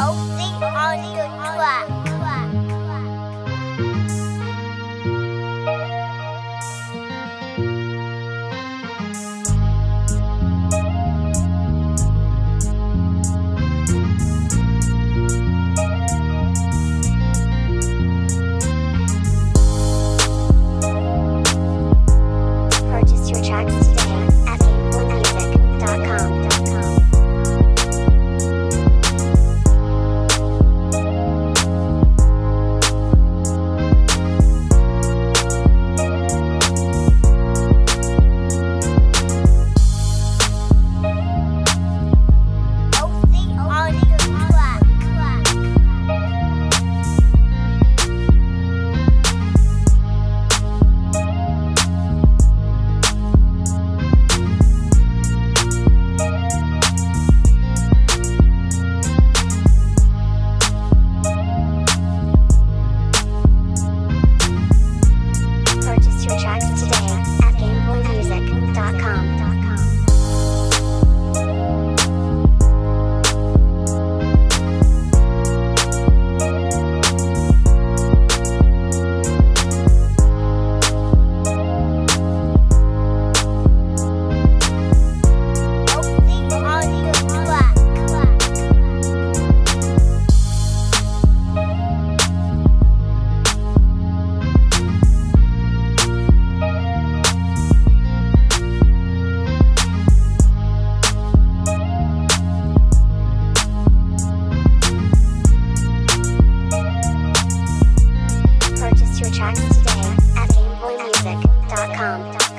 Oxy on track. Track today at GameBoyMusic.com.